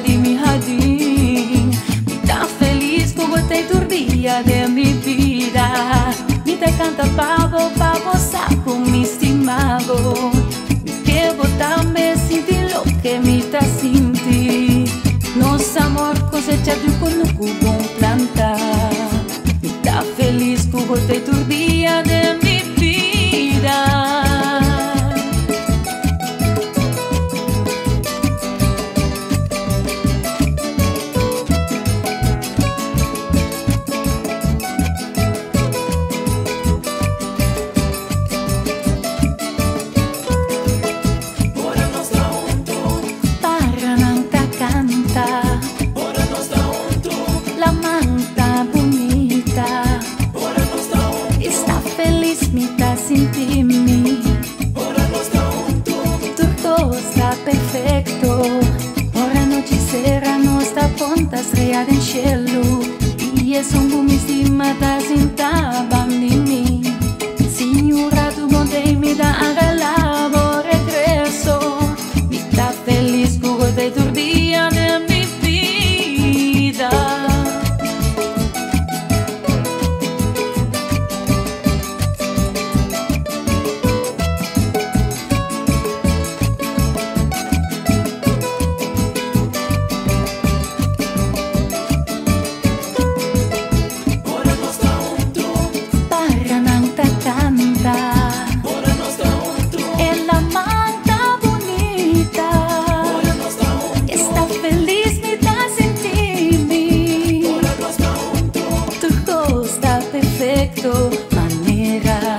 de mi jardín. Me está feliz con este día de mi vida. Me te canta pavo, pavo, saco mi estimado. Me que botarme sentir lo que me está sentir. Nos amor cosechado con un cubo planta. Me está feliz con este día de perfecto. Ora noite serra nossa ponta estreada em cielo. E é som mi stima da cinta bandi manera